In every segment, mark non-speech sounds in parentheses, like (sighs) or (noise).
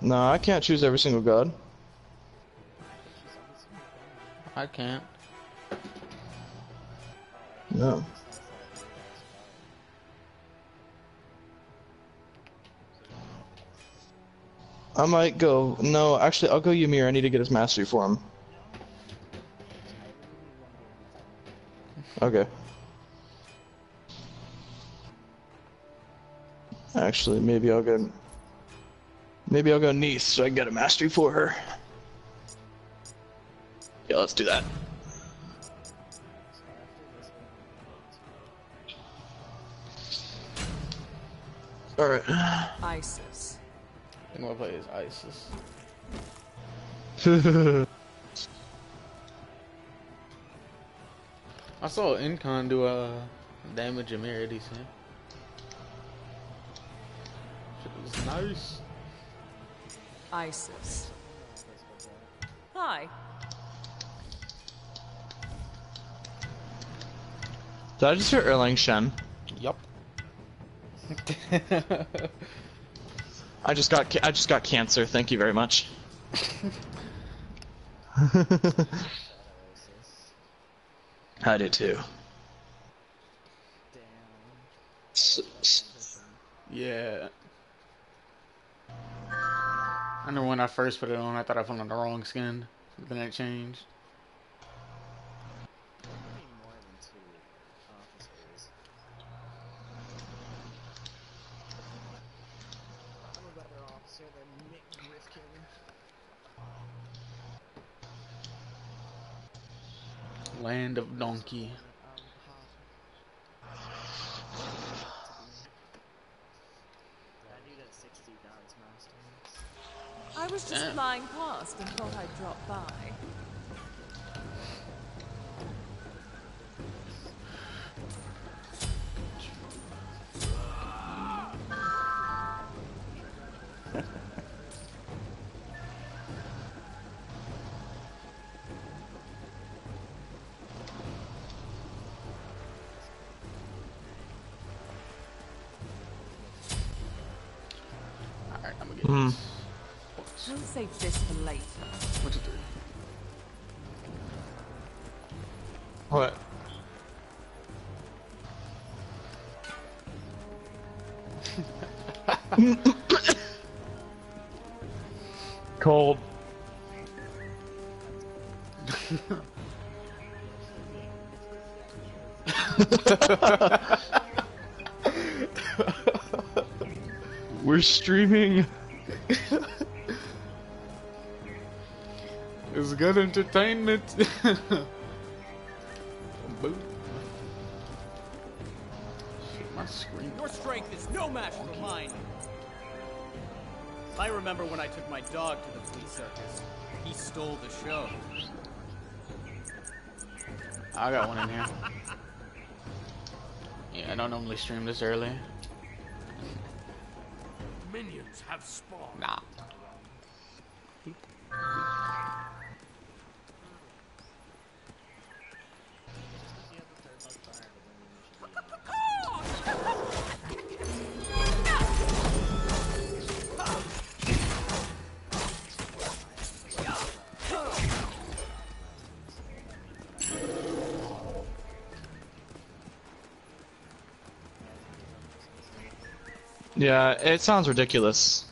No, I can't choose every single god. I can't. No. I might go. No, actually, I'll go Ymir. I need to get his mastery for him. Okay. Actually, maybe I'll go. Maybe I'll go Neith so I can get a mastery for her. Yeah, let's do that. Alright. Isis. I'm gonna play as ISIS. (laughs) I saw Incon do a uh, damage Ymir decent. Shit was nice. Isis. Hi. Did I just hear Erlang Shen? Yup. (laughs) I just got ca- I just got cancer. Thank you very much. (laughs) I did too. S- s- yeah. I remember when I first put it on, I thought I put on the wrong skin. Then it changed. Land of Donkey. Um, That dude has 60 gods masters. I was just Damn. Flying past and thought I'd drop by. This. We'll save this for later. One, two, three. What? (laughs) Cold. We're streaming. (laughs) It's good entertainment. Boom. (laughs) Shit, my screen. Your strength is no match for mine. I remember when I took my dog to the flea circus. He stole the show. I got one in here. Yeah, I don't normally stream this early. Minions have spawned. Nah. Yeah, it sounds ridiculous.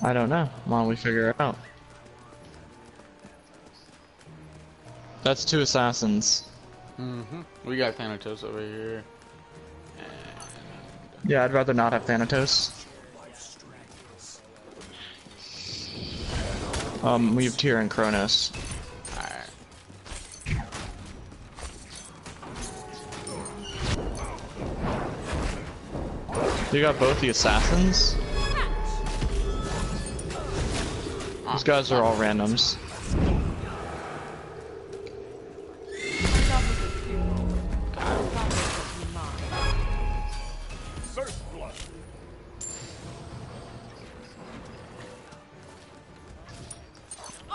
I don't know. Why don't we figure it out? That's two assassins. Mm-hmm. We got Thanatos over here. Yeah, I'd rather not have Thanatos. Um, we have Tyr and Kronos. You got both the assassins? These guys are all randoms.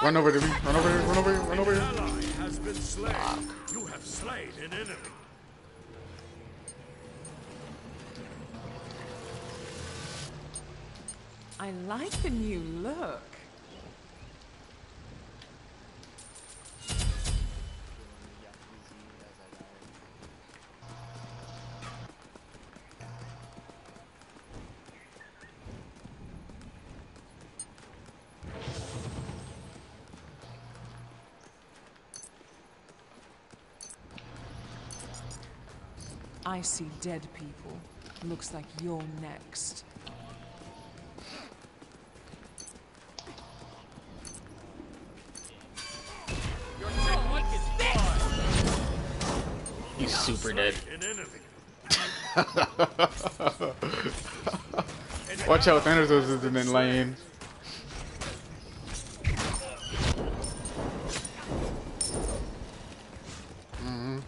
Run over to me. Run over here. Run over here. Run over here. ally has been slain. You have slain an enemy. I like the new look. I see dead people. Looks like you're next. He's super dead. An (laughs) enemy. Watch out, Thanatos is in the lane. Mhm.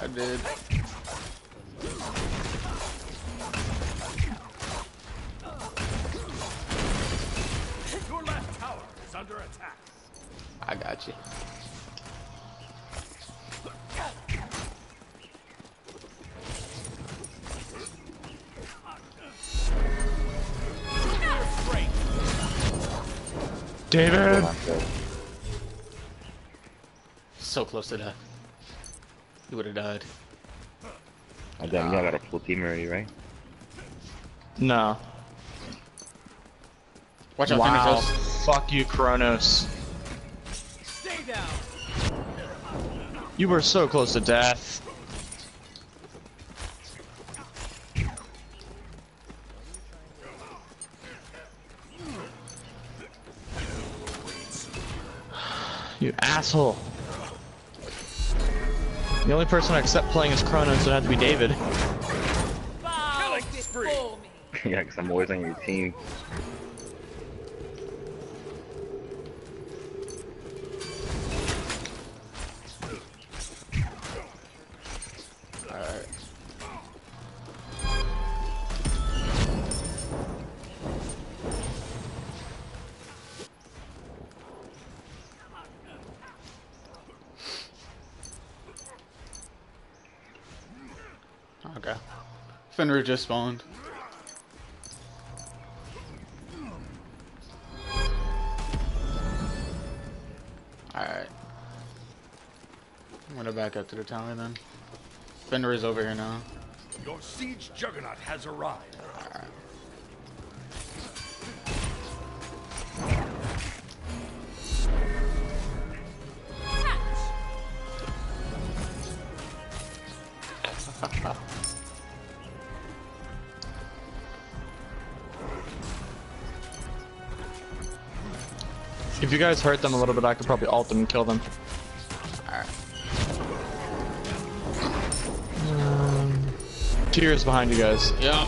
I did. Your left tower is under attack. I got you. David! So close to death. He would have died. Oh, damn, y'all got a full team already, right? No. Watch out, Wow. Thanatos. Fuck you, Kronos. Stay down. You were so close to death. (sighs) You asshole. The only person I accept playing as Kronos would have to be David. Bow (laughs) yeah, because I'm always on your team. Okay. Fenrir just spawned. Alright. I'm gonna back up to the tower then. Fenrir is over here now. Your siege juggernaut has arrived. If you guys hurt them a little bit, I could probably ult them and kill them. Um, Tyr's behind you guys. Yeah.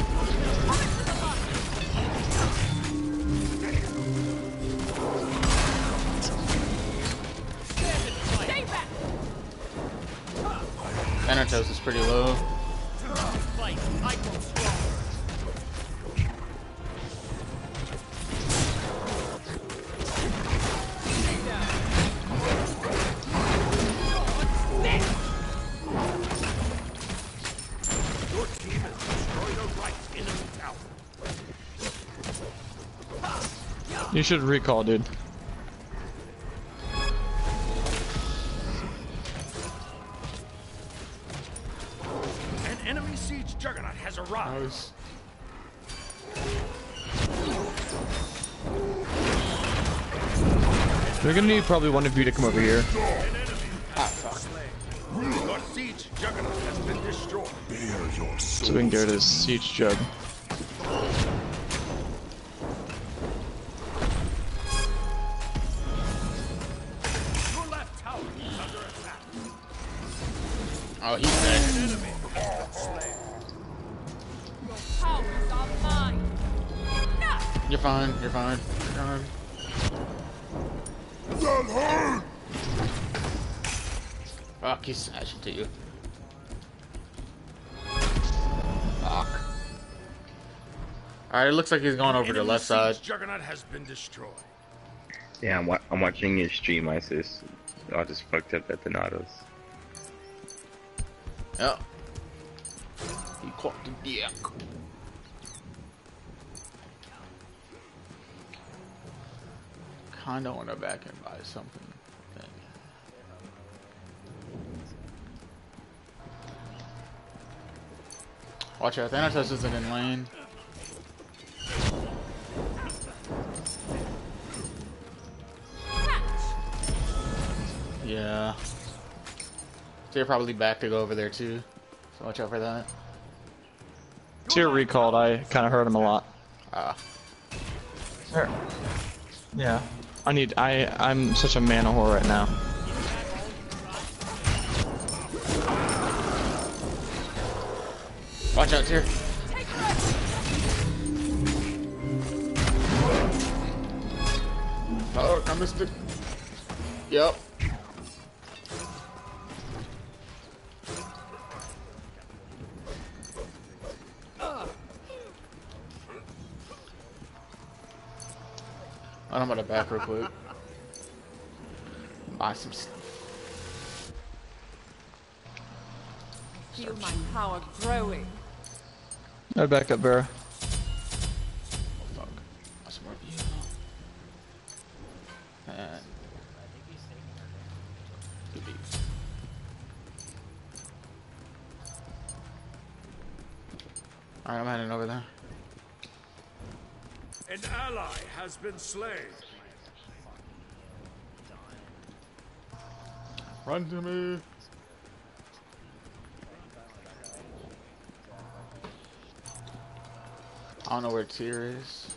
Stay. Thanatos is pretty low. You should recall, dude. An enemy siege juggernaut has arrived. Nice. We're gonna need probably one of you to come over here. Your siege juggernaut has been destroyed. So we can get his siege jug. Oh, he's dead. You're fine, you're fine, you're fine. That hurt! Fuck, he's smashing to you. Fuck. Alright, it looks like he's going over to the left side. Juggernaut has been destroyed. Yeah, I'm, wa I'm watching his stream, Isis. I just fucked up at the Nautilus. Yep. He caught the dick. Kinda wanna back and buy something. Watch out, Thanatos isn't in lane. So you're probably back to go over there too. So watch out for that. Tyr recalled. I kind of hurt him a lot. Ah. Sure. Yeah. I need. I. I'm such a mana whore right now. Watch out, Tyr. Oh, I missed it. Yep. I'm gonna back real quick. Buy some stuff. Feel my power growing. I back up, Vera. Oh, fuck. Buy some more fuel. And Could be. Alright, I'm heading over there. An ally has been slain. Run to me. I don't know where Tyr is.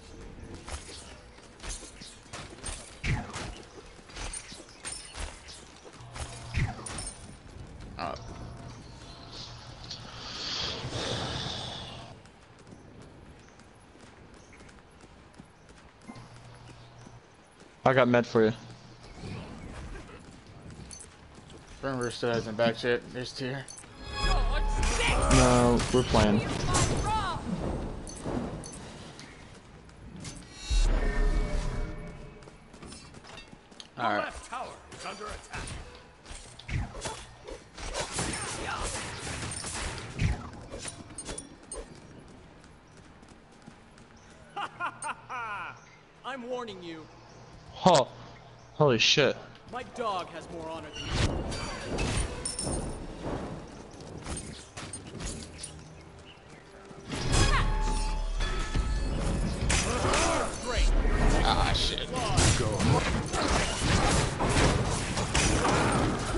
Oh. I got med for you. Brimmer still hasn't back yet. There's Tyr. No, we're playing. Alright. left tower is (laughs) under attack. I'm warning you. Oh, holy shit. My dog has more honor than you. Great. Ah, shit.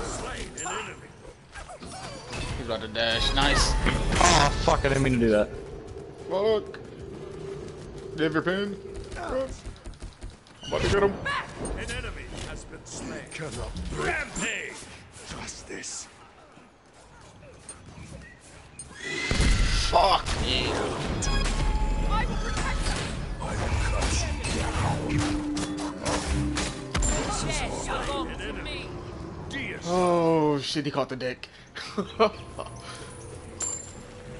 Slain an enemy. He's about to dash. Nice. Oh fuck! I didn't mean to do that. Fuck. You have your pin? I'm about to get him. An enemy has been slain. Rampage. Justice. Fuck you. An enemy. Deus. Oh shit, he caught the dick. (laughs) Your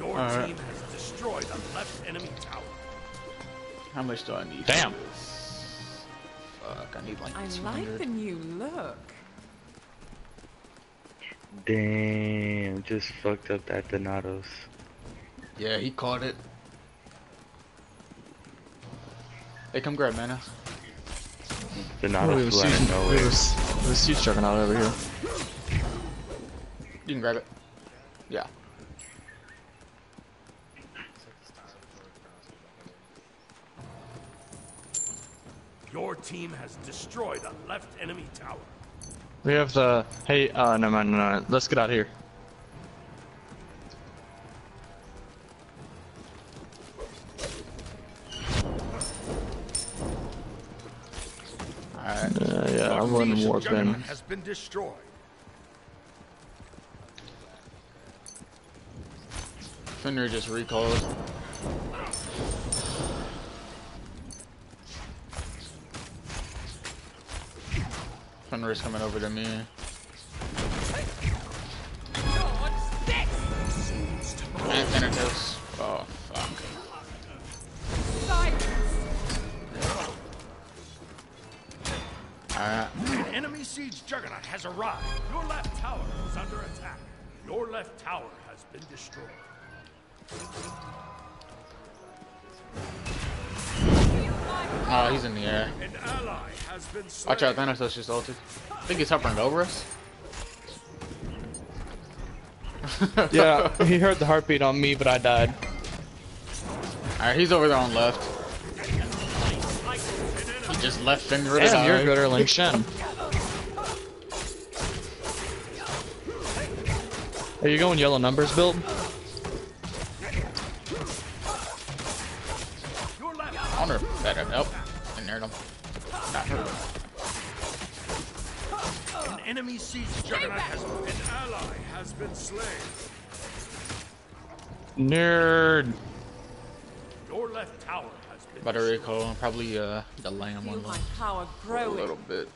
Alright. team has destroyed a left enemy tower. How much do I need? Damn. For this? Fuck, I need like I like the new look. Damn, just fucked up that Donatos. Yeah, he caught it. Hey, come grab mana. Oh, we have a Donatos flew out siege, of we have nowhere. s- we a siege juggernaut over here. You can grab it. Yeah. Your team has destroyed a left enemy tower. We have the. Hey, uh, no mind, no, no, no. Let's get out of here. Alright. Uh, yeah, I'm Your running siege warp in. has been destroyed. Fenrir just recalled. Fenrir's coming over to me. And Thanatos. Oh, fuck. Alright. Enemy siege juggernaut has arrived. Your left tower is under attack. Your left tower has been destroyed. Oh, he's in the air. Watch out, Thanatos just ulted. I think he's hovering over us. (laughs) Yeah, he heard the heartbeat on me, but I died. Alright, he's over there on left. He just left Fenrir to Damn, you're die. good, Erlang (laughs) Shen. Are you going yellow numbers build? Nerd. Your left tower has been Better recall, probably uh the lamb Feel one my power power A little bit.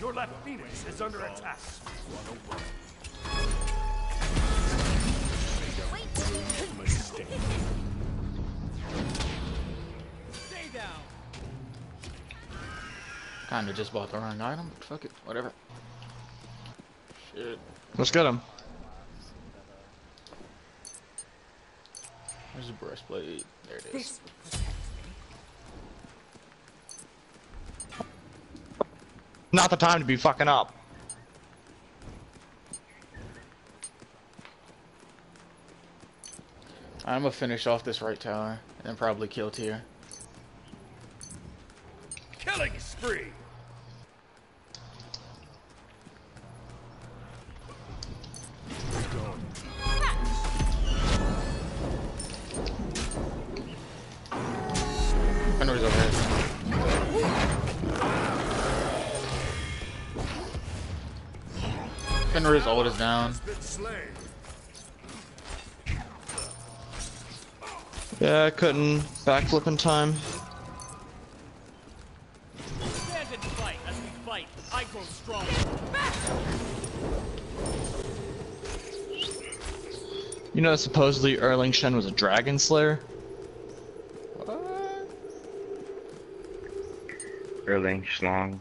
Your left phoenix is under attack. Stay down. Kinda just bought the wrong item, but fuck it, whatever. Shit. Let's get him. Where's the breastplate? There it is. This will protect me. Not the time to be fucking up. I'm gonna finish off this right tower, and then probably kill Tyr. Couldn't backflip in time. Stand and fight as we fight. I grow stronger. You know, supposedly Erlang Shen was a dragon slayer. What? Erling Schlong.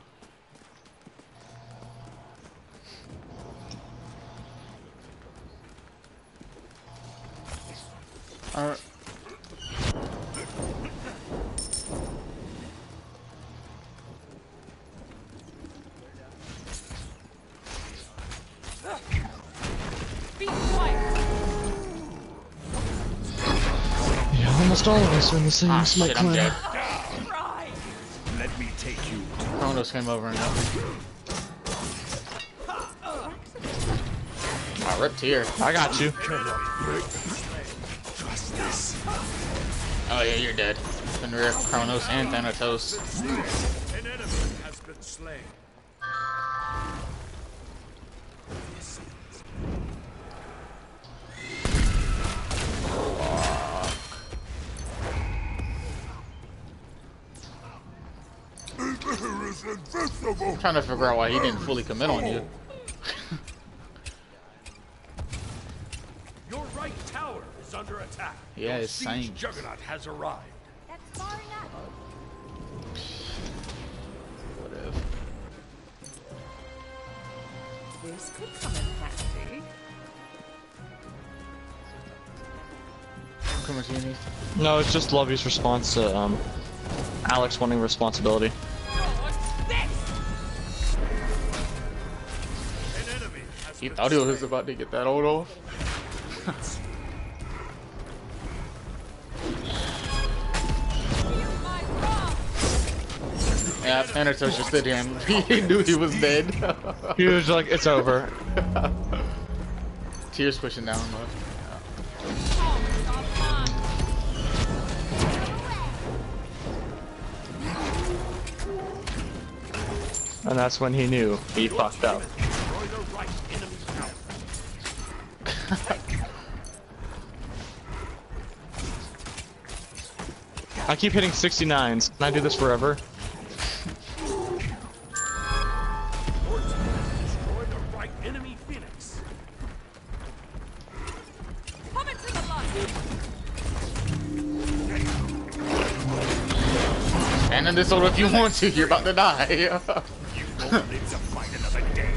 Almost all of us are in the same Ah, smite shit, I'm clan. dead. Let me take you. Kronos came over and helped. Ah, rip Tyr. I got you. Oh yeah, you're dead. Fenrir, Kronos, and Thanatos. An enemy has been slain. I'm trying to figure out why he didn't fully commit on you. Your right tower is under attack. Yeah, Your it's siege same. juggernaut has arrived. That's far enough. Whatever. This could come in handy. How much you? No, it's just Lovey's response to um, Alex wanting responsibility. He thought he was about to get that old off. (laughs) Yeah, Thanatos just stood here (laughs) he knew he was dead. He was like, it's over. (laughs) Tyr's pushing down left. Palms are mine. And that's when he knew he fucked up. Destroy the right enemy tower. I keep hitting 69s. Can I do this forever? Stand in this order if you want to. You're about to die. (laughs) You won't live to fight another day.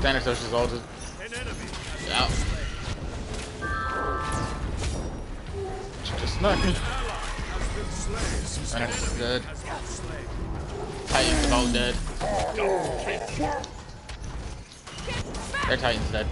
Thanatos is all just Me. Is dead. Titan's all dead. Their Titan's dead.